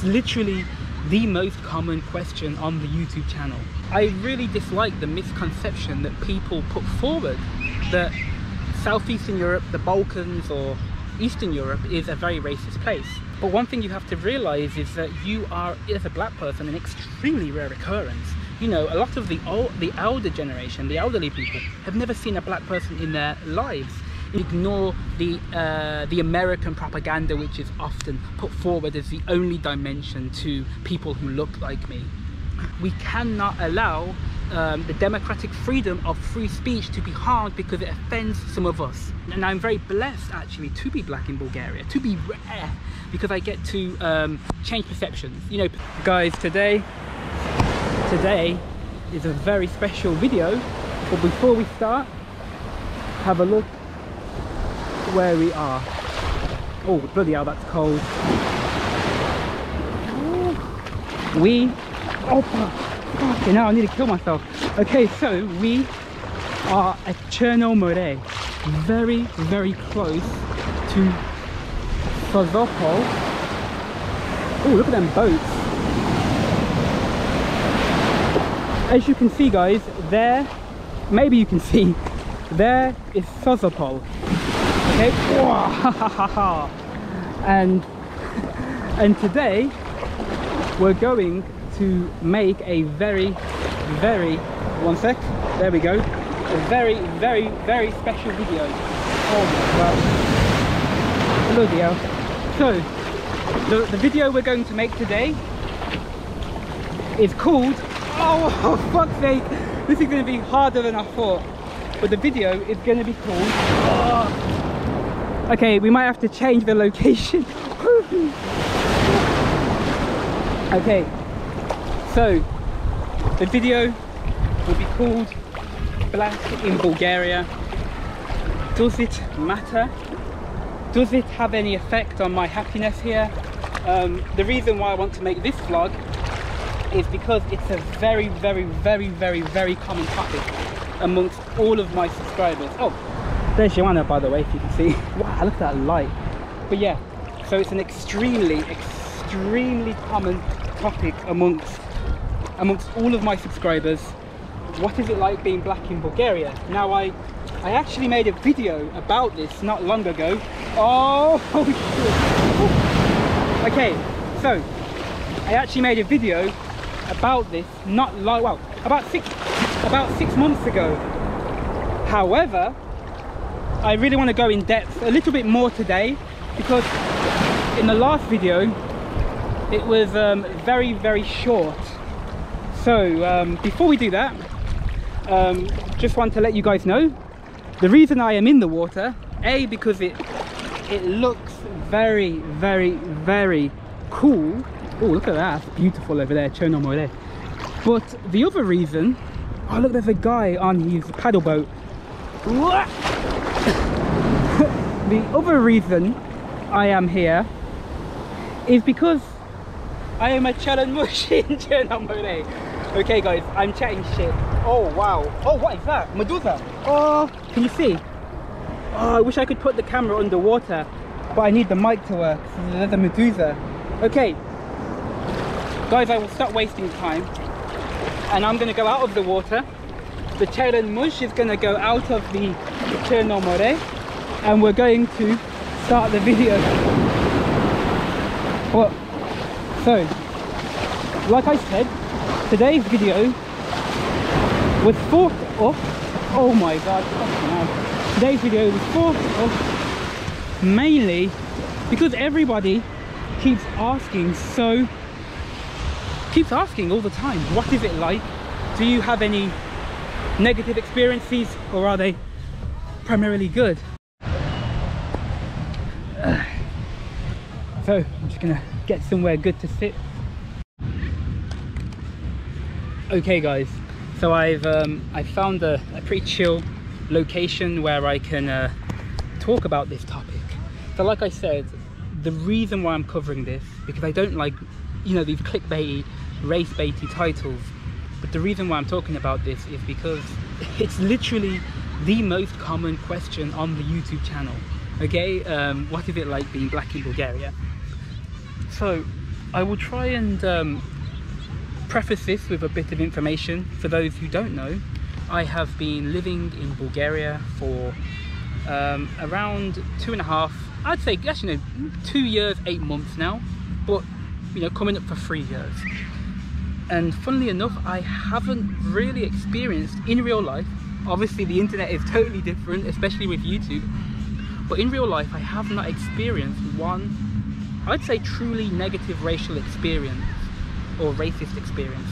It's literally the most common question on the YouTube channel. I really dislike the misconception that people put forward that Southeastern Europe, the Balkans or Eastern Europe is a very racist place. But one thing you have to realize is that you are, as a black person, an extremely rare occurrence. You know, a lot of the old, the elder generation, the elderly people, have never seen a black person in their lives. Ignore the uh, the American propaganda, which is often put forward as the only dimension to people who look like me. We cannot allow um, the democratic freedom of free speech to be harmed because it offends some of us. And I'm very blessed actually to be black in Bulgaria, to be rare, because I get to um, change perceptions. You know, guys, today, today is a very special video. But before we start, have a look where we are. Oh, bloody hell, that's cold. We, oh, fucking hell, I need to kill myself. Okay, so we are at Cherno More, very, very close to Sozopol. Oh, look at them boats. As you can see, guys, there, maybe you can see, there is Sozopol okay. And and today we're going to make a very very one sec there we go a very very very special video. Oh my god. So the, the video we're going to make today is called oh, oh fuck's sake. This is going to be harder than I thought. But the video is going to be called oh, Okay, we might have to change the location. okay, so the video will be called Black in Bulgaria. Does it matter? Does it have any effect on my happiness here? Um, the reason why I want to make this vlog is because it's a very, very, very, very, very common topic amongst all of my subscribers. Oh, there's Joanna, by the way, if you can see. Wow, look at that light. But yeah, so it's an extremely, extremely common topic amongst amongst all of my subscribers. What is it like being black in Bulgaria? Now, I I actually made a video about this not long ago. Oh, okay, so I actually made a video about this not long, well, about six about six months ago. However, I really want to go in depth a little bit more today because in the last video it was um, very very short. So um, before we do that um, just want to let you guys know the reason I am in the water a because it it looks very very very cool. Oh look at that. It's beautiful over there. Cherno More but the other reason oh look there's a guy on his paddle boat the other reason I am here is because I am a challenge in Cherno More. Okay guys, I'm chatting shit. Oh wow. Oh what is that? Medusa. Oh, can you see? Oh, I wish I could put the camera underwater, but I need the mic to work. So there's a Medusa. Okay. Guys, I will stop wasting time. And I'm gonna go out of the water. The Cheren Mush is gonna go out of the Cherno More and we're going to start the video. What? So like I said today's video was thought of oh my god today's video was thought of mainly because everybody keeps asking so keeps asking all the time what is it like? Do you have any negative experiences or are they primarily good so I'm just gonna get somewhere good to sit. Okay guys. So I've um, I found a, a, pretty chill location where I can uh, talk about this topic. So like I said the reason why I'm covering this because I don't like you know these clickbaity race baity titles but the reason why I'm talking about this is because it's literally the most common question on the YouTube channel. Okay um, what is it like being black in Bulgaria so I will try and um, preface this with a bit of information for those who don't know. I have been living in Bulgaria for um, around two and a half, I'd say, actually, no, two years, eight months now, but you know, coming up for three years. And funnily enough, I haven't really experienced in real life. Obviously, the internet is totally different, especially with YouTube. But in real life, I have not experienced one, I'd say, truly negative racial experience or racist experience.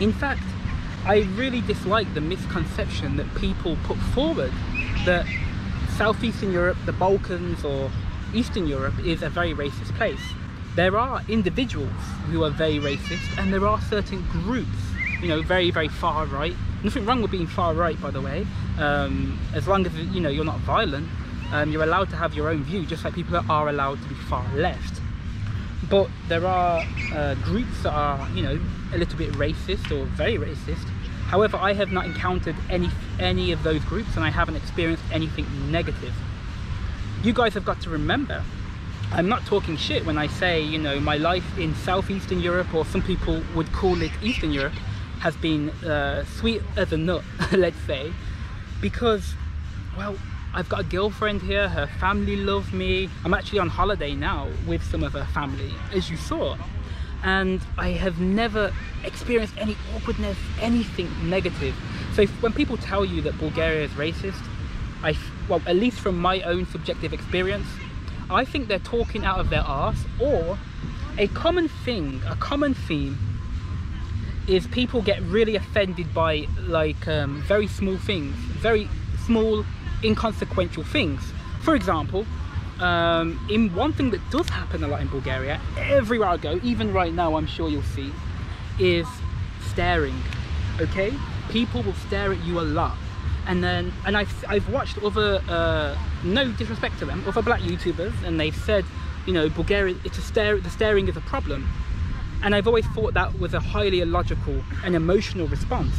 In fact, I really dislike the misconception that people put forward that Southeastern Europe, the Balkans or Eastern Europe is a very racist place. There are individuals who are very racist and there are certain groups, you know, very, very far right. Nothing wrong with being far right, by the way, um, as long as, you know, you're not violent. Um, you're allowed to have your own view, just like people are allowed to be far left. But there are uh, groups that are, you know, a little bit racist or very racist. However, I have not encountered any any of those groups, and I haven't experienced anything negative. You guys have got to remember, I'm not talking shit when I say, you know, my life in southeastern Europe, or some people would call it Eastern Europe, has been uh, sweet as a nut, let's say, because, well, I've got a girlfriend here, her family love me. I'm actually on holiday now with some of her family, as you saw. And I have never experienced any awkwardness, anything negative. So if, when people tell you that Bulgaria is racist, I, well, at least from my own subjective experience, I think they're talking out of their arse or a common thing, a common theme is people get really offended by like um, very small things, very small inconsequential things. For example, um, in one thing that does happen a lot in Bulgaria, everywhere I go, even right now I'm sure you'll see, is staring, okay? People will stare at you a lot. And then, and I've, I've watched other, uh, no disrespect to them, other black YouTubers, and they've said, you know, Bulgaria, it's a stare, the staring is a problem. And I've always thought that was a highly illogical and emotional response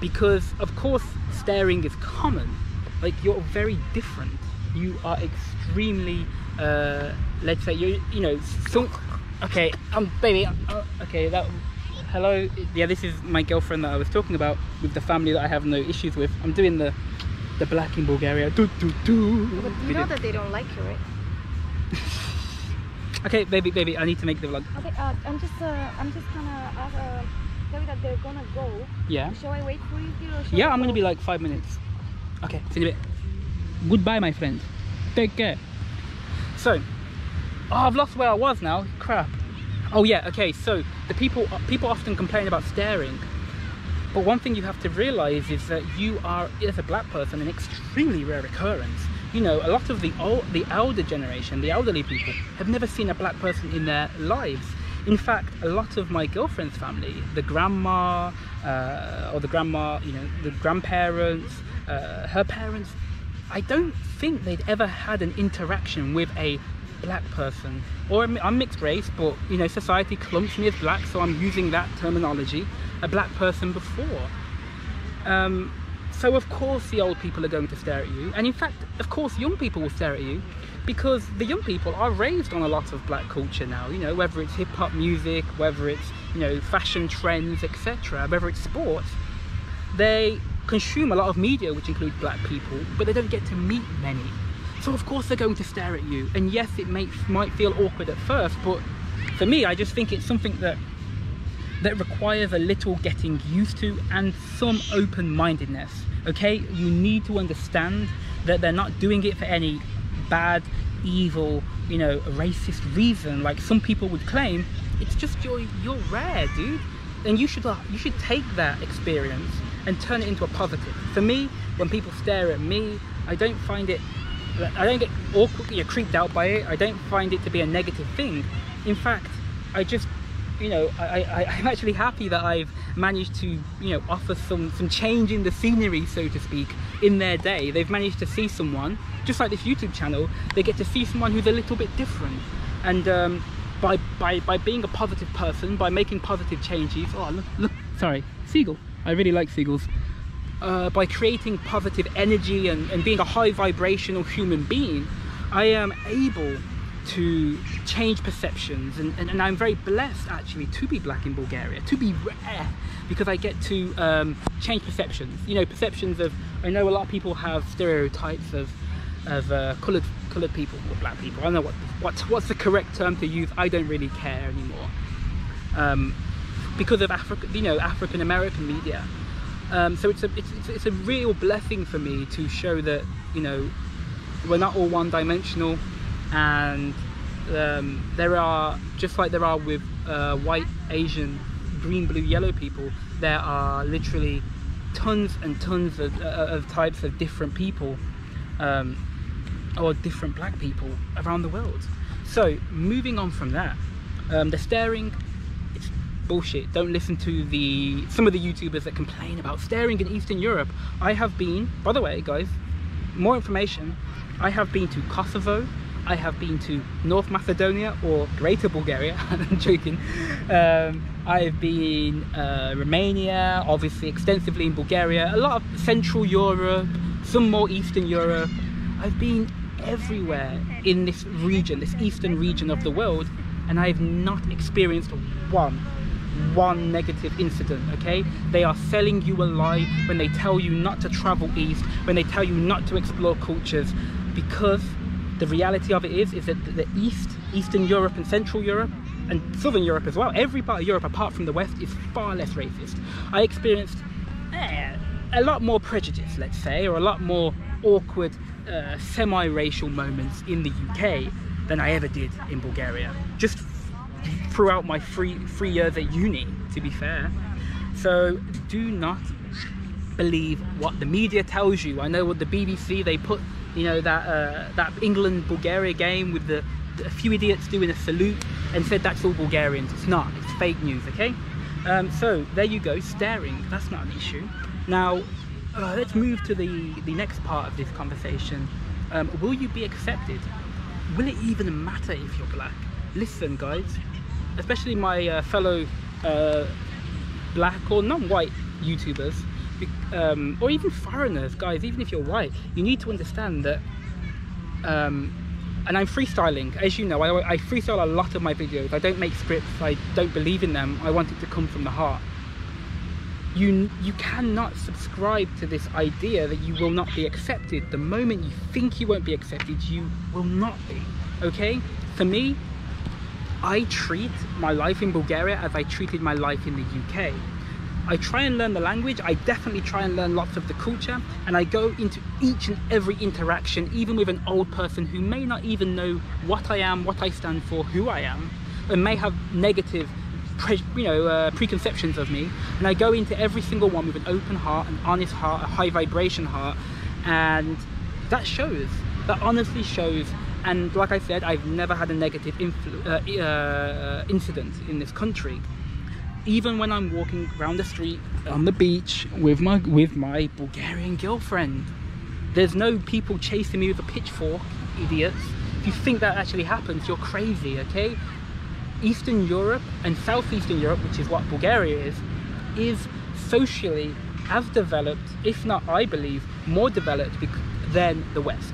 because of course staring is common like you're very different. You are extremely uh let's say you you know so okay um baby uh, okay that hello yeah this is my girlfriend that i was talking about with the family that i have no issues with. I'm doing the the black in bulgaria. Do, do, do. But you know that they don't like you, right? okay baby baby i need to make the vlog. Okay, uh, I'm just, uh, I'm just gonna ask, uh, tell you that they're gonna go. yeah. Shall I wait for you here or yeah i'm gonna be like five minutes okay see you goodbye my friend. Take care. So oh i've lost where i was now. Crap. Oh yeah okay so the people people often complain about staring but one thing you have to realize is that you are as a black person an extremely rare occurrence. You know a lot of the old the elder generation the elderly people have never seen a black person in their lives. In fact a lot of my girlfriend's family the grandma uh, or the grandma you know the grandparents uh, her parents i don't think they'd ever had an interaction with a black person or I'm- mixed race but you know society clumps me as black so i'm using that terminology a black person before um, so of course the old people are going to stare at you, and in fact, of course, young people will stare at you, because the young people are raised on a lot of black culture now. You know, whether it's hip hop music, whether it's you know fashion trends, etc., whether it's sports, they consume a lot of media which includes black people, but they don't get to meet many. So of course they're going to stare at you, and yes, it may, might feel awkward at first, but for me, I just think it's something that that requires a little getting used to and some open-mindedness okay? You need to understand that they're not doing it for any bad evil you know racist reason like some people would claim. It's just you're you're rare dude. And you should uh, you should take that experience and turn it into a positive for me when people stare at me i don't find it i don't get awkward you know, creeped out by it i don't find it to be a negative thing in fact i just you know, I, I, I'm actually happy that I've managed to, you know, offer some, some change in the scenery, so to speak, in their day. They've managed to see someone, just like this YouTube channel, they get to see someone who's a little bit different. And um, by, by, by being a positive person, by making positive changes, oh, look, look, sorry, seagull. I really like seagulls. Uh, by creating positive energy and, and being a high vibrational human being, I am able to change perceptions. And, and, and, I'm very blessed actually to be black in Bulgaria to be rare because I get to um, change perceptions. You know perceptions of I know a lot of people have stereotypes of of uh, colored colored people or black people. I don't know what, what what's the correct term to use. I don't really care anymore. Um, because of Africa you know African American media. Um, so it's a it's, it's, a real blessing for me to show that you know we're not all one dimensional and um, there are just like there are with uh, white asian green blue yellow people there are literally tons and tons of, uh, of types of different people um, or different black people around the world. So moving on from that um, the staring bullshit don't listen to the some of the youtubers that complain about staring in eastern europe i have been by the way guys more information I have been to Kosovo, I have been to North Macedonia or Greater Bulgaria, I'm joking. Um, I've been uh, Romania, obviously extensively in Bulgaria, a lot of Central Europe, some more Eastern Europe. I've been everywhere in this region, this eastern region of the world, and I've not experienced one one negative incident okay? They are selling you a lie when they tell you not to travel east when they tell you not to explore cultures because the reality of it is is that the east eastern europe and central europe and southern europe as well every part of europe apart from the west is far less racist. I experienced eh, a lot more prejudice let's say or a lot more awkward uh, semi-racial moments in the uk than i ever did in bulgaria. Just throughout my three three years at uni to be fair so do not believe what the media tells you i know what the bbc they put you know that uh, that England Bulgaria game with the a few idiots doing a salute and said that's all Bulgarians. It's not. It's fake news. Okay. Um, so there you go. Staring. That's not an issue. Now uh, let's move to the the next part of this conversation. Um, will you be accepted? Will it even matter if you're black? Listen, guys, especially my uh, fellow uh, black or non-white YouTubers um, or even foreigners, guys, even if you're white, you need to understand that. Um, and I'm freestyling, as you know, I, I freestyle a lot of my videos. I don't make scripts, I don't believe in them. I want it to come from the heart. You, you cannot subscribe to this idea that you will not be accepted. The moment you think you won't be accepted, you will not be. Okay? For me, I treat my life in Bulgaria as I treated my life in the UK. I try and learn the language, I definitely try and learn lots of the culture, and I go into each and every interaction, even with an old person who may not even know what I am, what I stand for, who I am, and may have negative Pre, you know, uh, preconceptions of me, and I go into every single one with an open heart, an honest heart, a high vibration heart, and that shows. That honestly shows. And like I said, I've never had a negative uh, uh, incident in this country even when I'm walking around the street on the beach with my with my Bulgarian girlfriend. There's no people chasing me with a pitchfork, idiots. If you think that actually happens, you're crazy, okay? Eastern Europe and Southeastern Europe, which is what Bulgaria is, is socially as developed, if not, I believe, more developed than the West.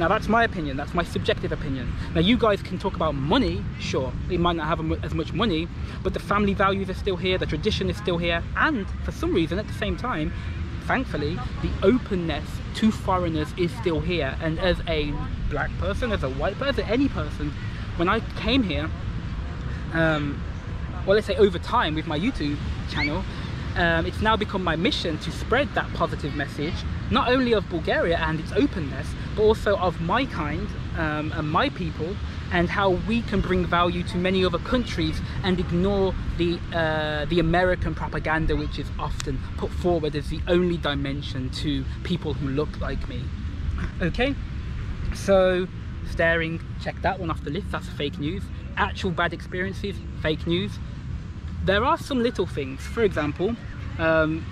Now that's my opinion, that's my subjective opinion. Now you guys can talk about money, sure, they might not have as much money, but the family values are still here, the tradition is still here, and for some reason at the same time, thankfully, the openness to foreigners is still here. And as a black person, as a white person, as any person, when I came here, um, well let's say over time with my YouTube channel, um, it's now become my mission to spread that positive message, not only of Bulgaria and its openness, also of my kind um, and my people, and how we can bring value to many other countries and ignore the uh, the American propaganda, which is often put forward as the only dimension to people who look like me. Okay, so staring, check that one off the list. That's fake news. Actual bad experiences, fake news there are some little things. For example, um,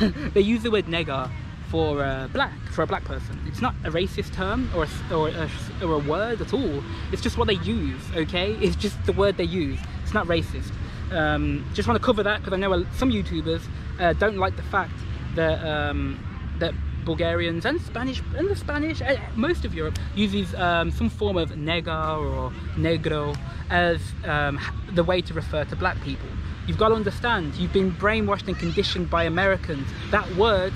they use the word nega for uh, black, for a black person. It's not a racist term or a, or, a, or a word at all. It's just what they use, okay? It's just the word they use. It's not racist. Um, just want to cover that because I know some YouTubers uh, don't like the fact that um, that Bulgarians and Spanish and the Spanish, uh, most of Europe uses um, some form of nega or negro as um, the way to refer to black people. You've got to understand, you've been brainwashed and conditioned by Americans. That word,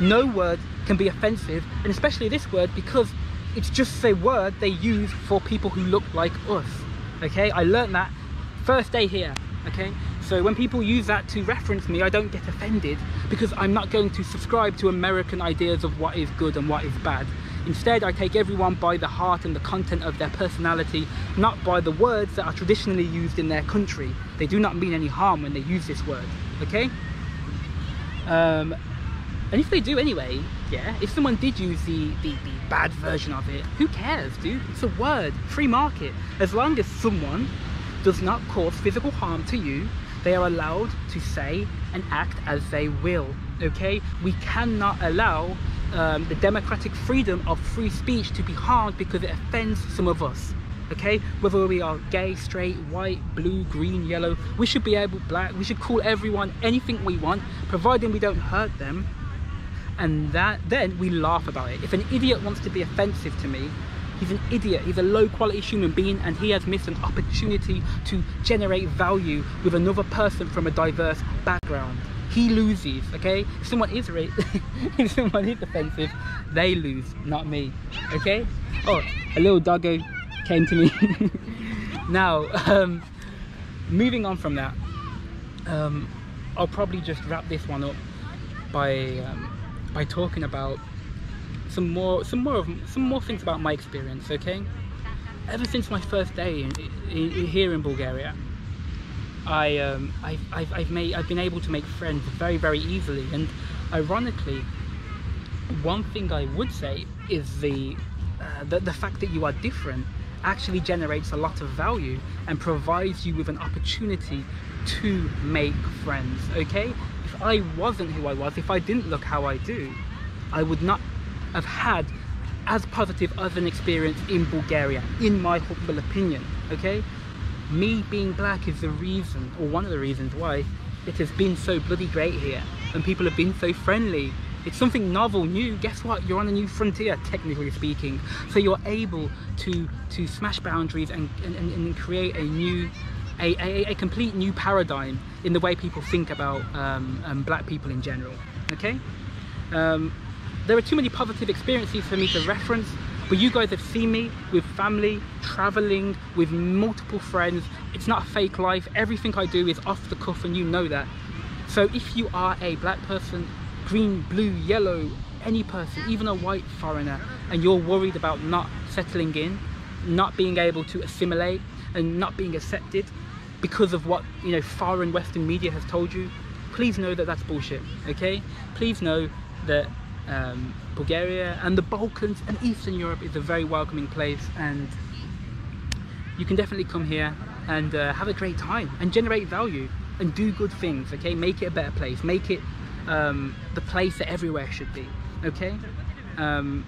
no word can be offensive, and especially this word because it's just a word they use for people who look like us. Okay, I learned that first day here. Okay, so when people use that to reference me, I don't get offended because I'm not going to subscribe to American ideas of what is good and what is bad. Instead, I take everyone by the heart and the content of their personality, not by the words that are traditionally used in their country. They do not mean any harm when they use this word, okay? Um, and if they do anyway, yeah, if someone did use the, the, the bad version of it, who cares, dude? It's a word, free market. As long as someone does not cause physical harm to you, they are allowed to say and act as they will, okay? We cannot allow um, the democratic freedom of free speech to be harmed because it offends some of us, okay? Whether we are gay, straight, white, blue, green, yellow, we should be able, black, we should call everyone anything we want, providing we don't hurt them, and that then we laugh about it. If an idiot wants to be offensive to me, He's an idiot. He's a low quality human being and he has missed an opportunity to generate value with another person from a diverse background. He loses, okay? If someone is ra- if someone is offensive, they lose, not me. Okay? Oh, a little doggo came to me. now, um, moving on from that, um, I'll probably just wrap this one up by um, by talking about some more some more of some more things about my experience okay? Ever since my first day in, in, in here in Bulgaria I um, I've, I've, I've made I've been able to make friends very very easily. And ironically one thing I would say is the uh, the, the fact that you are different actually generates a lot of value and provides you with an opportunity to make friends okay if I wasn't who I was if I didn't look how I do I would not have had as positive of an experience in Bulgaria, in my humble opinion, okay? Me being black is the reason, or one of the reasons why it has been so bloody great here, and people have been so friendly. It's something novel, new. Guess what? You're on a new frontier, technically speaking. So you're able to to smash boundaries and, and, and create a new a, a, a, complete new paradigm in the way people think about um, um, black people in general okay? Um, there are too many positive experiences for me to reference but you guys have seen me with family traveling with multiple friends. It's not a fake life. Everything i do is off the cuff and you know that. So if you are a black person green blue yellow any person even a white foreigner and you're worried about not settling in not being able to assimilate and not being accepted because of what you know foreign western media has told you please know that that's bullshit okay? Please know that um, Bulgaria and the Balkans and Eastern Europe is a very welcoming place and you can definitely come here and uh, have a great time and generate value and do good things okay? Make it a better place. Make it um, the place that everywhere should be okay? Um,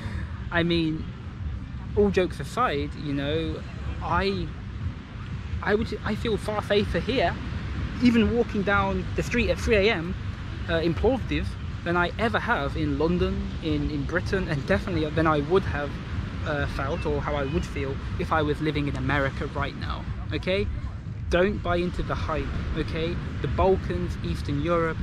I mean all jokes aside you know I I would I feel far safer here even walking down the street at 3 a.m. Uh, in Plovdiv than I ever have in London, in, in Britain, and definitely than I would have uh, felt or how I would feel if I was living in America right now, okay? Don't buy into the hype, okay? The Balkans, Eastern Europe,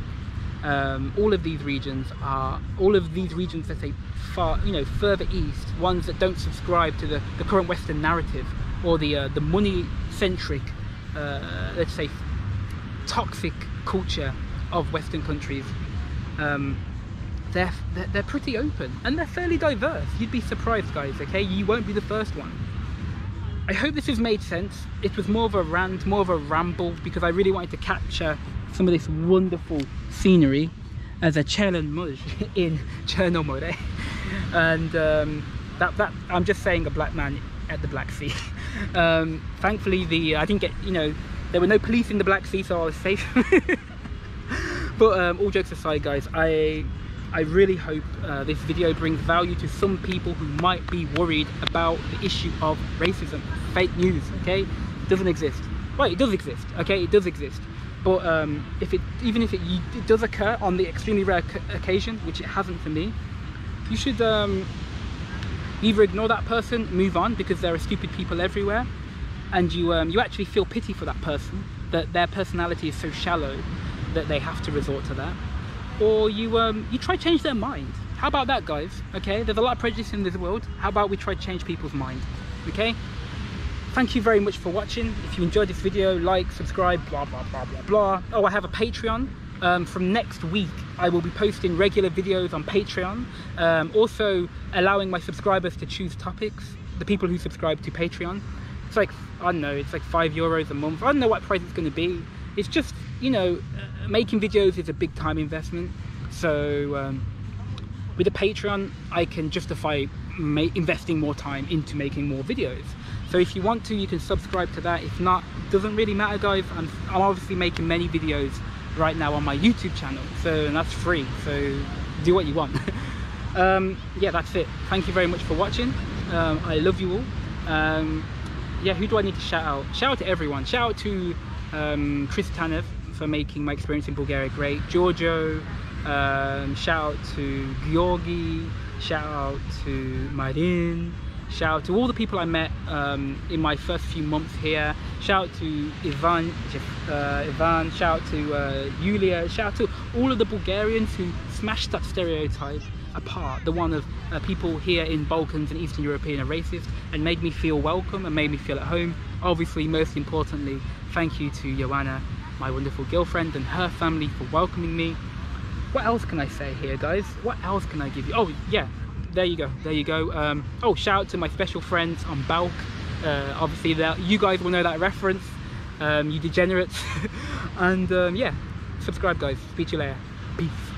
um, all of these regions are, all of these regions that say far, you know, further east, ones that don't subscribe to the, the current Western narrative or the, uh, the money-centric, uh, let's say, toxic culture of Western countries um, they're, they're, pretty open and they're fairly diverse. You'd be surprised, guys. Okay, you won't be the first one. I hope this has made sense. It was more of a rant, more of a ramble, because I really wanted to capture some of this wonderful scenery as a Muj in Chernomore. And um, that, that, I'm just saying a black man at the Black Sea. Um, thankfully, the I didn't get, you know, there were no police in the Black Sea, so I was safe. but um, all jokes aside guys i i really hope uh, this video brings value to some people who might be worried about the issue of racism fake news okay it doesn't exist well it does exist okay it does exist but um, if it even if it, it does occur on the extremely rare occasion which it hasn't for me you should um, either ignore that person, move on because there are stupid people everywhere, and you um, you actually feel pity for that person that their personality is so shallow that they have to resort to that, or you um, you try to change their mind. How about that, guys? Okay, there's a lot of prejudice in this world. How about we try to change people's mind? Okay. Thank you very much for watching. If you enjoyed this video, like, subscribe, blah blah blah blah blah. Oh, I have a Patreon. Um, from next week, I will be posting regular videos on Patreon. Um, also, allowing my subscribers to choose topics. The people who subscribe to Patreon. It's like I don't know. It's like five euros a month. I don't know what price it's going to be. It's just you know, uh, making videos is a big time investment. So um, with a Patreon, I can justify investing more time into making more videos. So if you want to, you can subscribe to that. If not, doesn't really matter, guys. I'm, I'm obviously making many videos right now on my YouTube channel, so and that's free. So do what you want. um, yeah, that's it. Thank you very much for watching. Um, I love you all. Um, yeah, who do I need to shout out? Shout out to everyone. Shout out to um, Chris Tanev for making my experience in Bulgaria great. Giorgio, um, shout out to Georgi, shout out to Marin, shout out to all the people I met um, in my first few months here. Shout out to Ivan, uh, Ivan, shout out to uh, Yulia, shout out to all of the Bulgarians who smashed that stereotype apart, the one of uh, people here in Balkans and Eastern European are racist and made me feel welcome and made me feel at home. Obviously, most importantly, thank you to Joanna my wonderful girlfriend and her family for welcoming me. What else can I say here, guys? What else can I give you? Oh, yeah, there you go, there you go. Um, oh, shout out to my special friends on Balk. Uh, obviously, that you guys will know that reference, um, you degenerates. and um, yeah, subscribe, guys. Speak to you later. Peace.